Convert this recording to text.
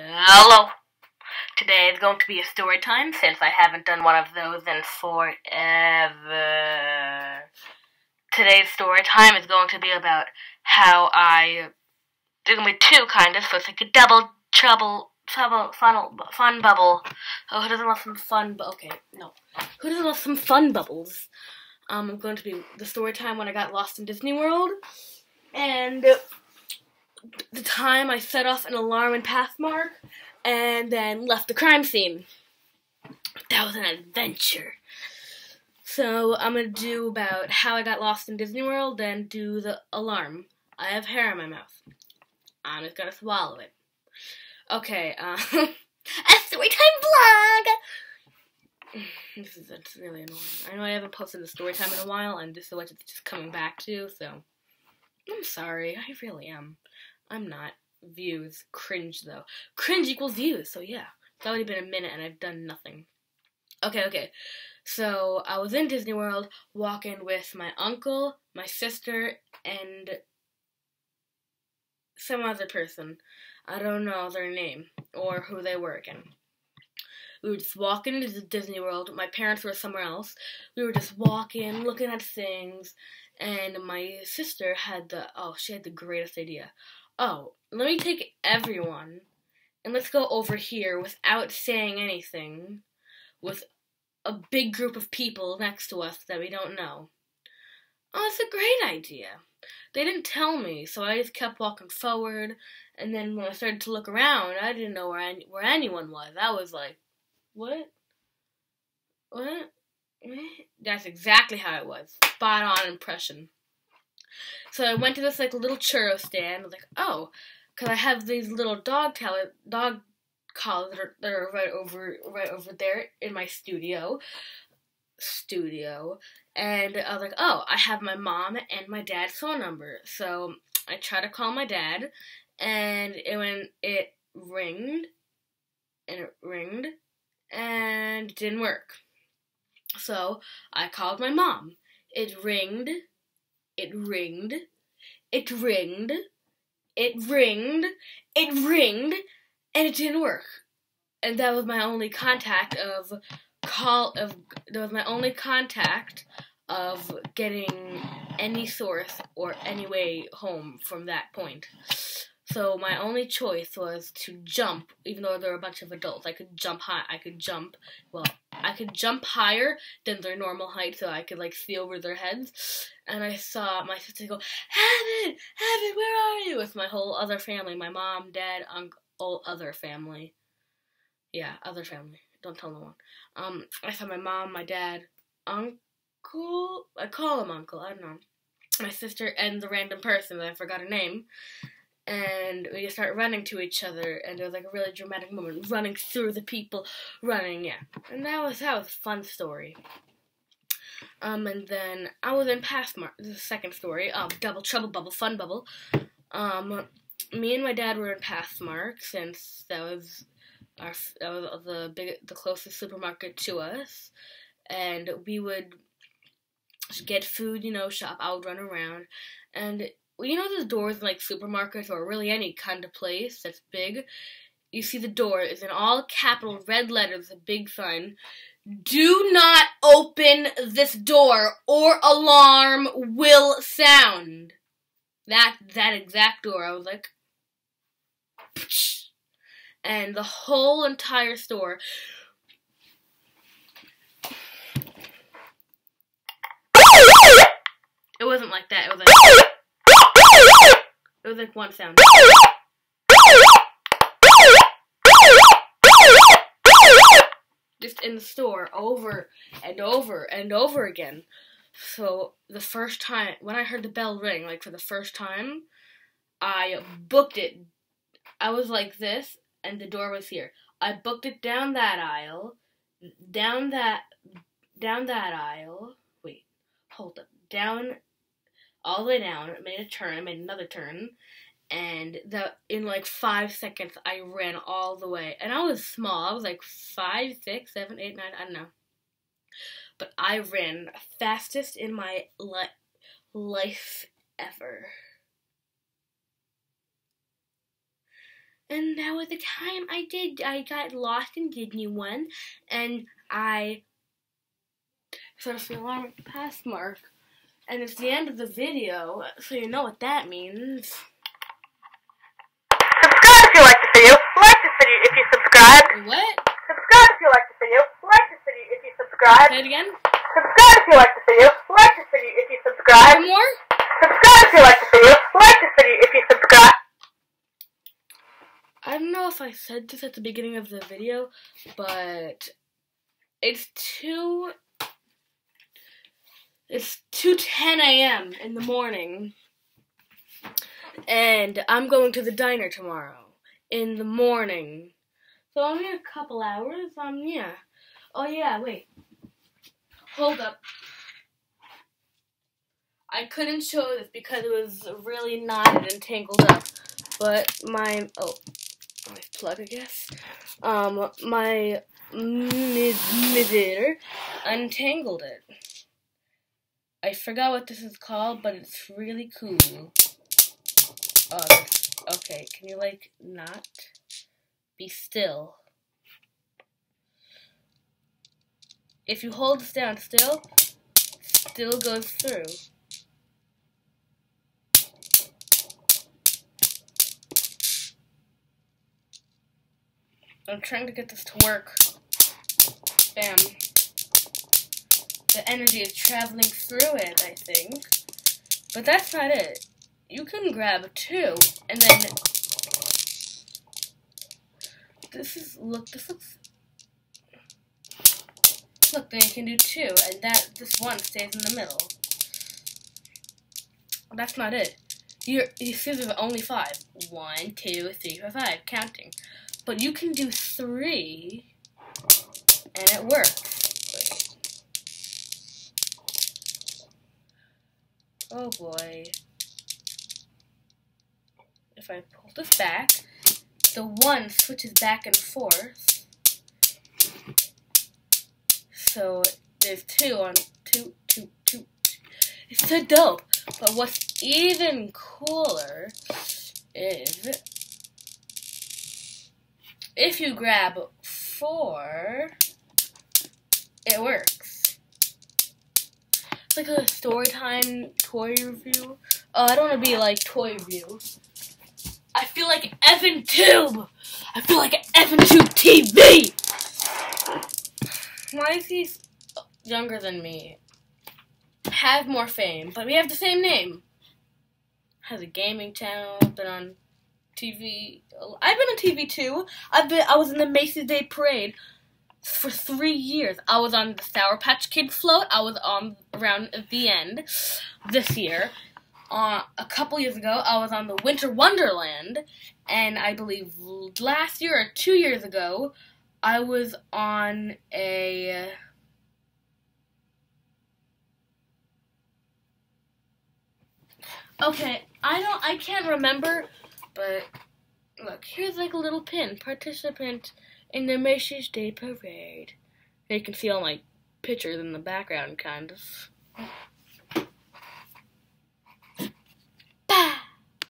Hello. Today is going to be a story time since I haven't done one of those in forever. Today's story time is going to be about how I. There's to be two kind of, so it's like a double trouble, trouble, funnel, fun bubble. Oh, who doesn't want some fun? Bu- okay, no. Who doesn't want some fun bubbles? Um, I'm going to be the story time when I got lost in Disney World, and the time I set off an alarm in Pathmark and then left the crime scene. That was an adventure. So I'm gonna do about how I got lost in Disney World, then do the alarm. I have hair in my mouth. I'm just gonna swallow it. Okay, uh, a story time vlog. This is that's really annoying. I know I haven't posted the story time in a while, and this is what it's just coming back to. So I'm sorry. I really am. I'm not. Views. Cringe, though. Cringe equals views, so yeah. It's already been a minute and I've done nothing. Okay, okay. So I was in Disney World walking with my uncle, my sister, and some other person. I don't know their name or who they were again. We were just walking into the Disney World. My parents were somewhere else. We were just walking, looking at things, and my sister had the oh, she had the greatest idea oh, let me take everyone and let's go over here without saying anything with a big group of people next to us that we don't know. Oh, it's a great idea. They didn't tell me, so I just kept walking forward. And then when I started to look around, I didn't know where where anyone was. I was like, "What? What? That's exactly how it was. Spot on impression." So I went to this like little churro stand. I was like, oh, because I have these little dog talent, dog collars that are, that are right over right over there in my studio. Studio, and I was like, oh, I have my mom and my dad's phone number. So I tried to call my dad, and it when it ringed, and it ringed, and it didn't work. So I called my mom. It ringed it ringed. It ringed. It ringed. It ringed. And it didn't work. And that was my only contact of call of that was my only contact of getting any source or any way home from that point. So my only choice was to jump, even though there were a bunch of adults. I could jump high. I could jump. Well, I could jump higher than their normal height, so I could like see over their heads. And I saw my sister go, "Heaven, Heaven, where are you?" With my whole other family, my mom, dad, uncle, all other family. Yeah, other family. Don't tell no one. Um, I saw my mom, my dad, uncle. I call him uncle. I don't know. My sister and the random person that I forgot her name and we just start running to each other, and it was like a really dramatic moment, running through the people, running, yeah, and that was that was a fun story. Um, and then I was in Pathmark. The second story, um, Double Trouble Bubble Fun Bubble. Um, me and my dad were in Pathmark since that was our that was the big the closest supermarket to us, and we would get food, you know, shop. I would run around, and you know the doors in like supermarkets or really any kind of place that's big. You see the door is in all capital red letters, a big sign. Do not open this door or alarm will sound. That that exact door. I was like and the whole entire store It wasn't like that. It was like it was like one sound. Just in the store over and over and over again. So the first time when I heard the bell ring, like for the first time, I booked it. I was like this, and the door was here. I booked it down that aisle, down that, down that aisle. Wait, hold up, down all the way down, made a turn, made another turn, and the in like five seconds I ran all the way. And I was small. I was like five, six, seven, eight, nine, I don't know. But I ran fastest in my li- life ever. And that was the time I did. I got lost in Disney one, and I sort of the alarm Pathmark. And it's the end of the video, so you know what that means. Subscribe if you like this video. Like this video if you subscribe. What? Subscribe if you like this video. Like this video if you subscribe. Say it again. Subscribe if you like this video. Like this video if you subscribe. One more? Subscribe if you like this video. Like this video if you subscribe. I don't know if I said this at the beginning of the video, but it's two it's two ten a.m. in the morning, and I'm going to the diner tomorrow in the morning. So only a couple hours. Um, yeah. Oh yeah. Wait. Hold up. I couldn't show this because it was really knotted and tangled up. But my oh, my plug, I guess. Um, my mid midator untangled it. I forgot what this is called, but it's really cool. Oh, okay. Can you like not be still? If you hold this down still, still goes through. I'm trying to get this to work. Bam. The energy is traveling through it, I think. But that's not it. You can grab two, and then... This is, look, this looks... Look, then you can do two, and that, this one stays in the middle. That's not it. You're, you see there's only five. One, two, three, four, five, counting. But you can do three, and it works. Wait. Oh boy. If I pull this back, the one switches back and forth. So there's two on two, two, two. It's so dope. But what's even cooler is if you grab four, it works. Like a story time toy review. Oh, I don't want to be like toy review. I feel like Evan Tube. I feel like Evan Tube TV. Why is he uh, younger than me? Have more fame, but we have the same name. Has a gaming channel, been on TV. Oh, I've been on TV too. I've been. I was in the Macy's Day Parade for three years. I was on the Sour Patch Kid float. I was on around the end this year. Uh, a couple years ago, I was on the Winter Wonderland, and I believe last year or two years ago, I was on a. Okay, I don't. I can't remember but look, here's like a little pin. Participant in the Macy's Day Parade. You can see all my pictures in the background, kind of.